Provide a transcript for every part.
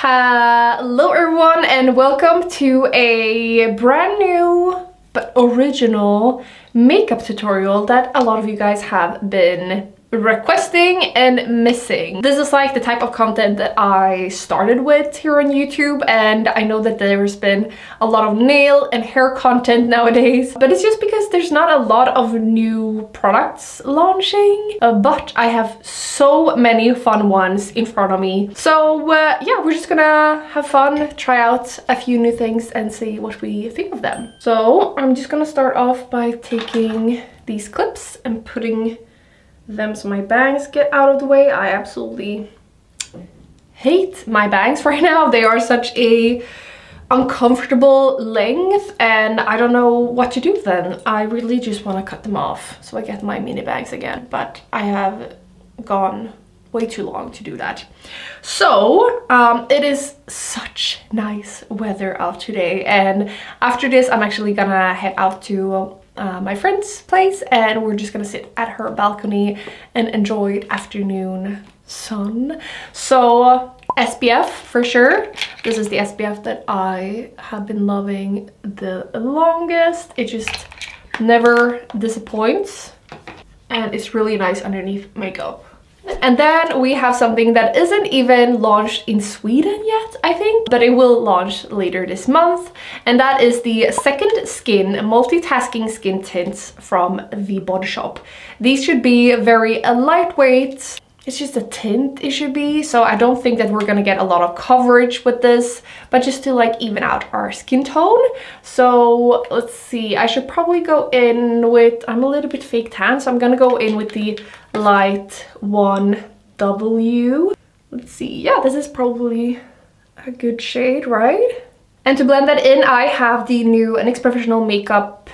Uh, hello everyone and welcome to a brand new but original makeup tutorial that a lot of you guys have been requesting and missing. This is like the type of content that I started with here on YouTube and I know that there's been a lot of nail and hair content nowadays but it's just because there's not a lot of new products launching uh, but I have so many fun ones in front of me. So uh, yeah, we're just gonna have fun, try out a few new things and see what we think of them. So I'm just gonna start off by taking these clips and putting them so my bangs get out of the way. I absolutely hate my bangs right now. They are such a uncomfortable length and I don't know what to do then. I really just want to cut them off so I get my mini bangs again but I have gone way too long to do that. So um, it is such nice weather out today and after this I'm actually gonna head out to uh, my friend's place and we're just gonna sit at her balcony and enjoy afternoon sun. So SPF for sure. This is the SPF that I have been loving the longest. It just never disappoints and it's really nice underneath makeup. And then we have something that isn't even launched in Sweden yet, I think, but it will launch later this month. And that is the Second Skin Multitasking Skin Tints from The Body Shop. These should be very lightweight, it's just a tint it should be. So I don't think that we're gonna get a lot of coverage with this but just to like even out our skin tone. So let's see I should probably go in with I'm a little bit fake tan so I'm gonna go in with the light 1W let's see yeah this is probably a good shade right? And to blend that in I have the new NYX Professional Makeup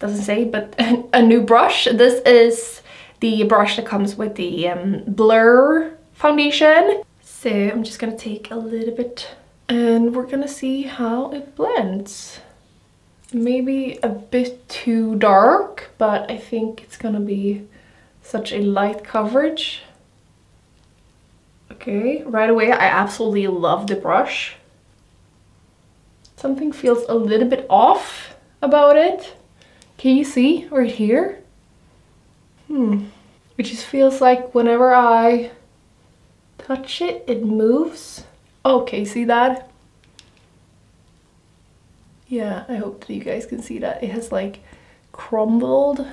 doesn't say but a new brush. This is the brush that comes with the um, Blur foundation. So I'm just gonna take a little bit and we're gonna see how it blends. Maybe a bit too dark, but I think it's gonna be such a light coverage. Okay, right away I absolutely love the brush. Something feels a little bit off about it. Can you see right here? Hmm. It just feels like whenever I touch it, it moves. Okay, see that? Yeah, I hope that you guys can see that. It has like crumbled.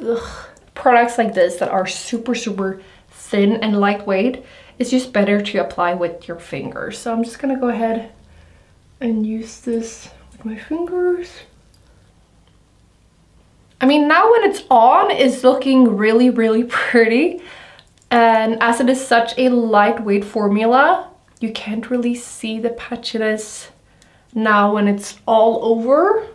Ugh. Products like this that are super, super thin and lightweight, it's just better to apply with your fingers. So I'm just gonna go ahead and use this with my fingers. I mean, now when it's on, it's looking really, really pretty. And as it is such a lightweight formula, you can't really see the patchiness now when it's all over.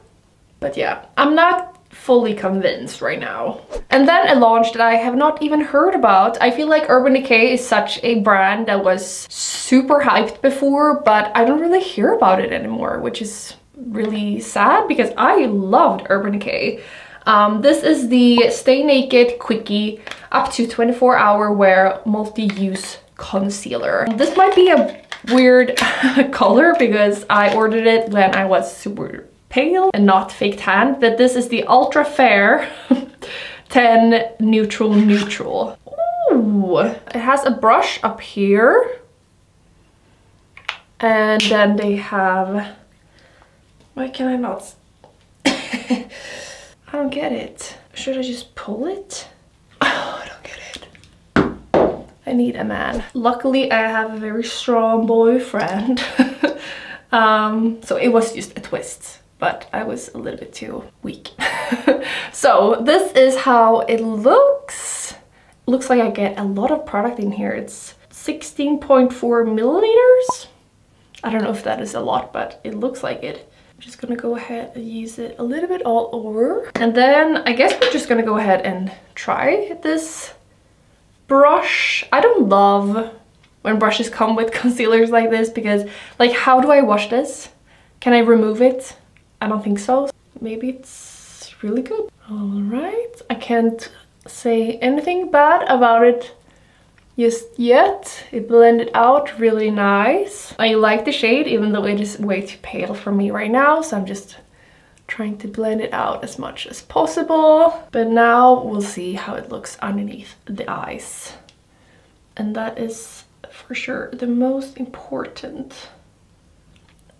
But yeah, I'm not fully convinced right now. And then a launch that I have not even heard about. I feel like Urban Decay is such a brand that was super hyped before, but I don't really hear about it anymore, which is really sad because I loved Urban Decay. Um, this is the Stay Naked Quickie up to 24 hour wear multi-use concealer. This might be a weird color because I ordered it when I was super pale and not fake tan, but this is the Ultra Fair 10 Neutral Neutral. Ooh, it has a brush up here. And then they have, why can I not? I don't get it. Should I just pull it? Oh, I don't get it. I need a man. Luckily, I have a very strong boyfriend. um, so it was just a twist, but I was a little bit too weak. so this is how it looks. Looks like I get a lot of product in here. It's 16.4 milliliters. I don't know if that is a lot, but it looks like it just gonna go ahead and use it a little bit all over. And then I guess we're just gonna go ahead and try this brush. I don't love when brushes come with concealers like this because like how do I wash this? Can I remove it? I don't think so. Maybe it's really good. All right, I can't say anything bad about it just yet. It blended out really nice. I like the shade even though it is way too pale for me right now. So I'm just trying to blend it out as much as possible. But now we'll see how it looks underneath the eyes. And that is for sure the most important.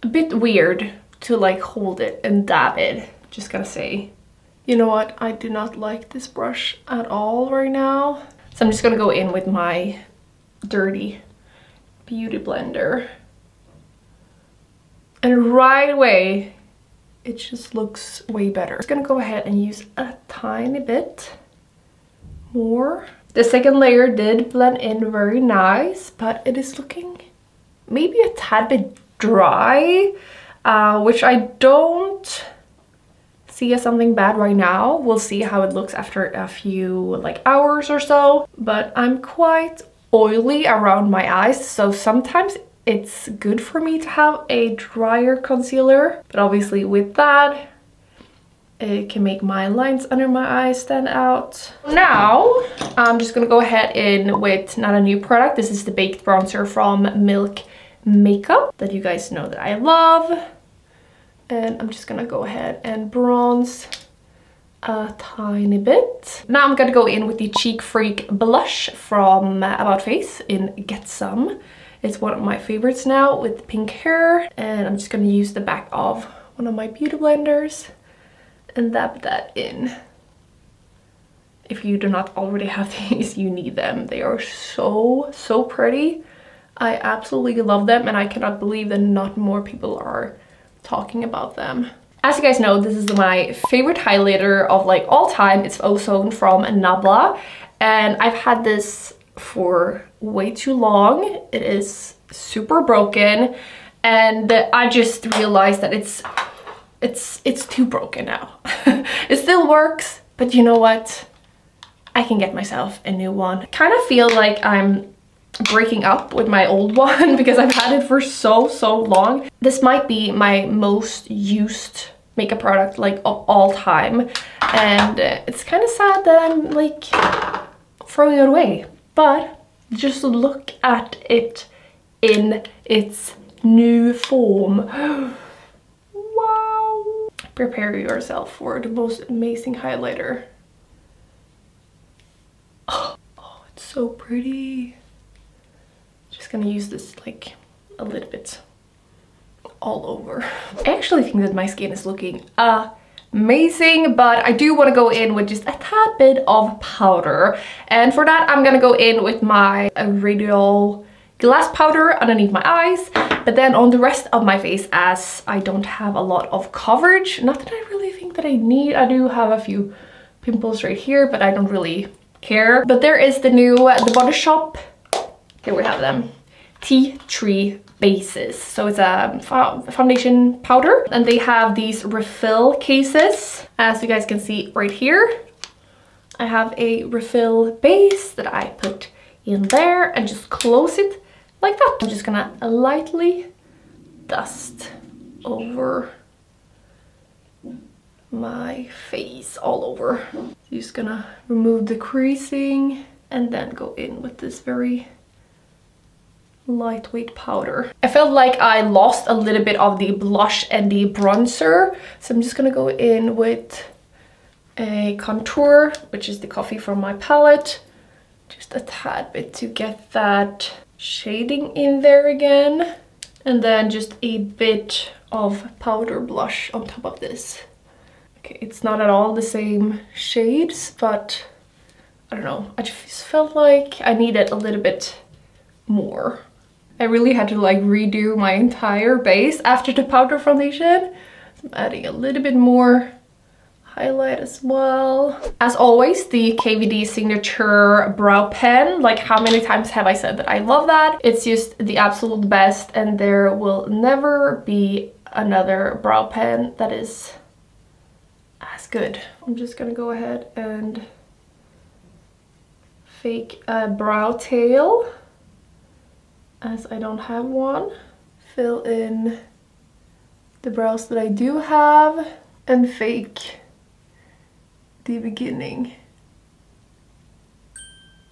A bit weird to like hold it and dab it, just gonna say. You know what, I do not like this brush at all right now. So I'm just gonna go in with my dirty beauty blender. And right away, it just looks way better. I'm gonna go ahead and use a tiny bit more. The second layer did blend in very nice, but it is looking maybe a tad bit dry, uh, which I don't see as something bad right now. We'll see how it looks after a few like hours or so, but I'm quite oily around my eyes, so sometimes it's good for me to have a drier concealer, but obviously with that, it can make my lines under my eyes stand out. Now, I'm just gonna go ahead in with not a new product. This is the Baked Bronzer from Milk Makeup that you guys know that I love. And I'm just gonna go ahead and bronze a tiny bit. Now I'm gonna go in with the Cheek Freak blush from About Face in Get Some. It's one of my favorites now with pink hair. And I'm just gonna use the back of one of my beauty blenders and dab that in. If you do not already have these, you need them. They are so, so pretty. I absolutely love them and I cannot believe that not more people are talking about them. As you guys know, this is my favorite highlighter of like all time. It's Ozone from Nabla and I've had this for way too long. It is super broken and I just realized that it's it's it's too broken now. it still works, but you know what? I can get myself a new one. kind of feel like I'm breaking up with my old one because I've had it for so, so long. This might be my most used makeup product like of all time. And it's kind of sad that I'm like throwing it away. But just look at it in its new form. wow! Prepare yourself for the most amazing highlighter. Oh, it's so pretty gonna use this like a little bit all over. I actually think that my skin is looking amazing, but I do want to go in with just a tad bit of powder. And for that, I'm gonna go in with my uh, Rodial glass powder underneath my eyes, but then on the rest of my face, as I don't have a lot of coverage, not that I really think that I need, I do have a few pimples right here, but I don't really care. But there is the new The Body Shop, here we have them, tea tree bases. So it's a foundation powder and they have these refill cases. As you guys can see right here, I have a refill base that I put in there and just close it like that. I'm just gonna lightly dust over my face all over. Just gonna remove the creasing and then go in with this very lightweight powder. I felt like I lost a little bit of the blush and the bronzer. So I'm just gonna go in with a contour, which is the coffee from my palette. Just a tad bit to get that shading in there again. And then just a bit of powder blush on top of this. Okay, it's not at all the same shades, but I don't know. I just felt like I needed a little bit more. I really had to like redo my entire base after the powder foundation. I'm adding a little bit more highlight as well. As always, the KVD signature brow pen. Like how many times have I said that I love that? It's just the absolute best and there will never be another brow pen that is as good. I'm just gonna go ahead and fake a brow tail as I don't have one. Fill in the brows that I do have and fake the beginning.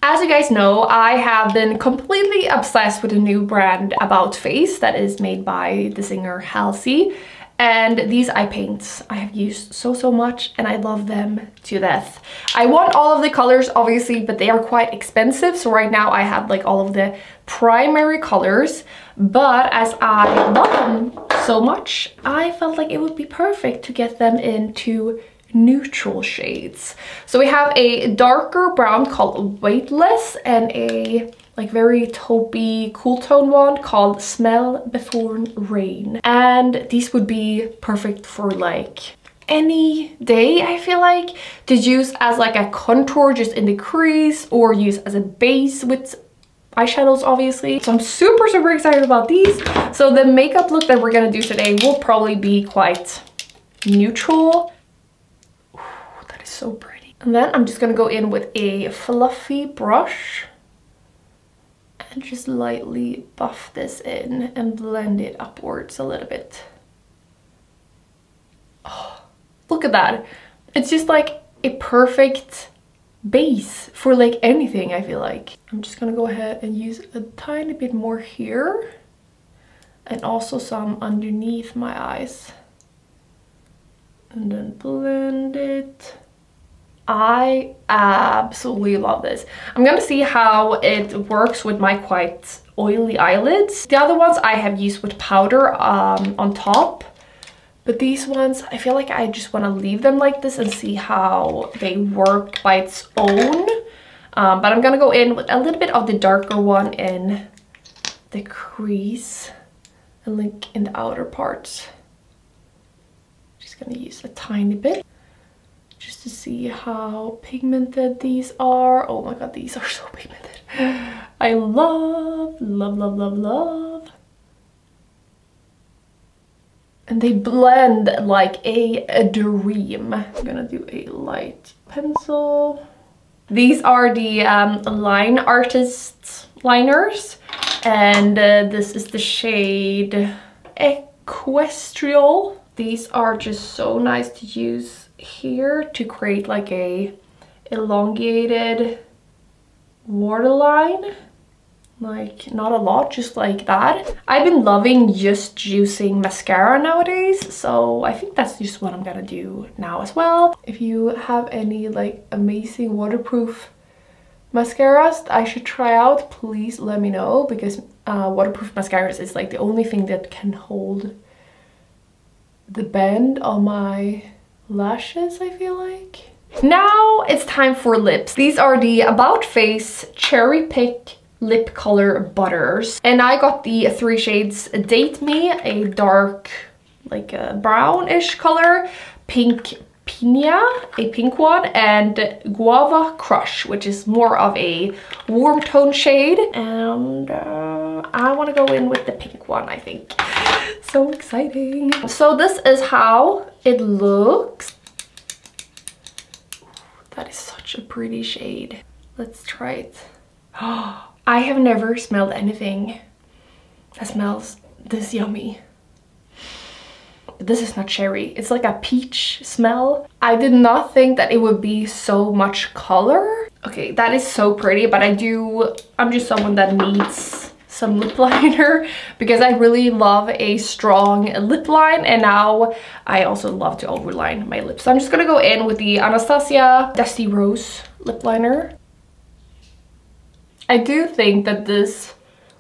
As you guys know, I have been completely obsessed with a new brand About Face that is made by the singer Halsey. And these eye paints I have used so, so much and I love them to death. I want all of the colors, obviously, but they are quite expensive. So right now I have like all of the primary colors. But as I love them so much, I felt like it would be perfect to get them into neutral shades. So we have a darker brown called Weightless and a like very taupey cool tone one called Smell Before Rain. And these would be perfect for like any day I feel like to use as like a contour just in the crease or use as a base with eyeshadows obviously. So I'm super super excited about these. So the makeup look that we're gonna do today will probably be quite neutral That is so pretty. And then I'm just gonna go in with a fluffy brush and just lightly buff this in and blend it upwards a little bit. Oh, look at that. It's just like a perfect base for like anything I feel like. I'm just gonna go ahead and use a tiny bit more here and also some underneath my eyes and then blend it I absolutely love this. I'm gonna see how it works with my quite oily eyelids. The other ones I have used with powder um, on top. But these ones, I feel like I just want to leave them like this and see how they work by its own. Um, but I'm going to go in with a little bit of the darker one in the crease and like in the outer parts. Just going to use a tiny bit just to see how pigmented these are. Oh my god, these are so pigmented. I love, love, love, love, love. And they blend like a, a dream. I'm gonna do a light pencil. These are the um, Line Artist liners. And uh, this is the shade Equestrian. These are just so nice to use here to create like a elongated waterline. Like not a lot just like that. I've been loving just using mascara nowadays so i think that's just what i'm gonna do now as well. If you have any like amazing waterproof mascaras i should try out please let me know because uh, waterproof mascaras is like the only thing that can hold the bend on my lashes, I feel like. Now it's time for lips. These are the About Face Cherry Pick lip color butters and i got the three shades date me a dark like a brownish color pink pina a pink one and guava crush which is more of a warm tone shade and uh, i want to go in with the pink one i think so exciting so this is how it looks that is such a pretty shade. Let's try it. Oh, I have never smelled anything that smells this yummy. This is not cherry. It's like a peach smell. I did not think that it would be so much color. Okay, that is so pretty, but I do, I'm just someone that needs some lip liner because I really love a strong lip line and now I also love to overline my lips. So I'm just gonna go in with the Anastasia Dusty Rose lip liner. I do think that this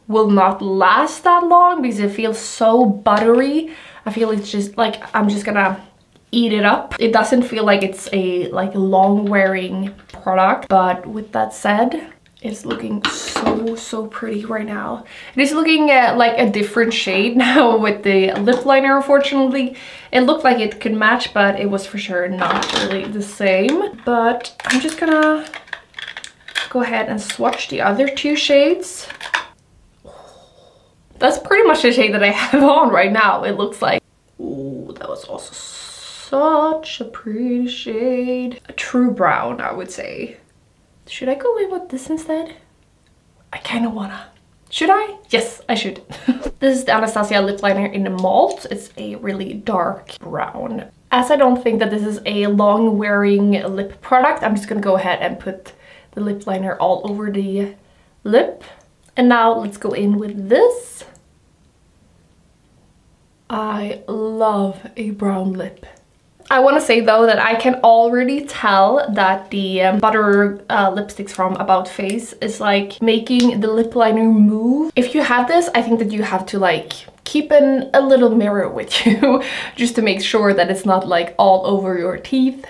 will not last that long because it feels so buttery. I feel it's just like I'm just gonna eat it up. It doesn't feel like it's a like long wearing product but with that said it's looking so, so pretty right now. It is looking at like a different shade now with the lip liner, unfortunately. It looked like it could match, but it was for sure not really the same. But I'm just gonna go ahead and swatch the other two shades. That's pretty much the shade that I have on right now, it looks like. Ooh, that was also such a pretty shade. A true brown, I would say. Should I go with this instead? I kind of wanna. Should I? Yes, I should. this is the Anastasia lip liner in the malt. It's a really dark brown. As I don't think that this is a long wearing lip product, I'm just gonna go ahead and put the lip liner all over the lip. And now let's go in with this. I love a brown lip. I want to say though that I can already tell that the um, butter uh, lipsticks from About Face is like making the lip liner move. If you have this, I think that you have to like keep an, a little mirror with you just to make sure that it's not like all over your teeth.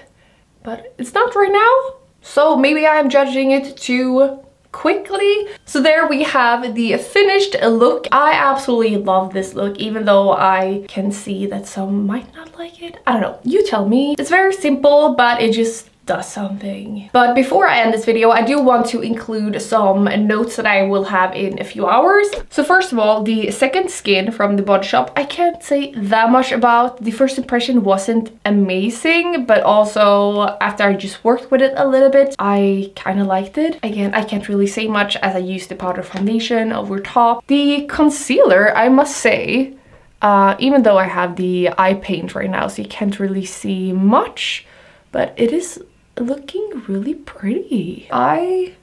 But it's not right now. So maybe I'm judging it too quickly. So there we have the finished look. I absolutely love this look, even though I can see that some might not like it. I don't know, you tell me. It's very simple, but it just does something. But before I end this video, I do want to include some notes that I will have in a few hours. So first of all, the second skin from the Body Shop, I can't say that much about. The first impression wasn't amazing, but also after I just worked with it a little bit, I kind of liked it. Again, I can't really say much as I used the powder foundation over top. The concealer, I must say, uh, even though I have the eye paint right now, so you can't really see much, but it is looking really pretty. I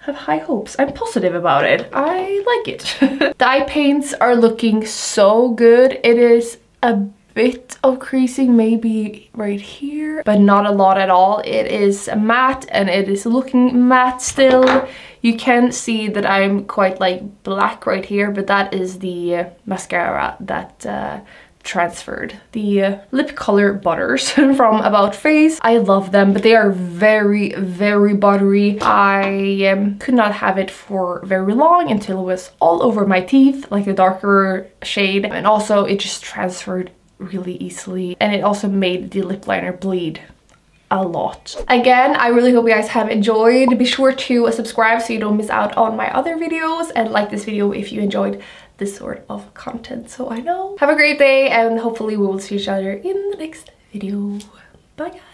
have high hopes. I'm positive about it. I like it. the eye paints are looking so good. It is a bit of creasing maybe right here, but not a lot at all. It is matte and it is looking matte still. You can see that I'm quite like black right here, but that is the mascara that uh, transferred. The lip color butters from About Face. I love them, but they are very, very buttery. I um, could not have it for very long until it was all over my teeth, like a darker shade. And also it just transferred really easily. And it also made the lip liner bleed a lot. Again, I really hope you guys have enjoyed. Be sure to subscribe so you don't miss out on my other videos and like this video if you enjoyed this sort of content. So I know. Have a great day and hopefully we will see each other in the next video. Bye guys.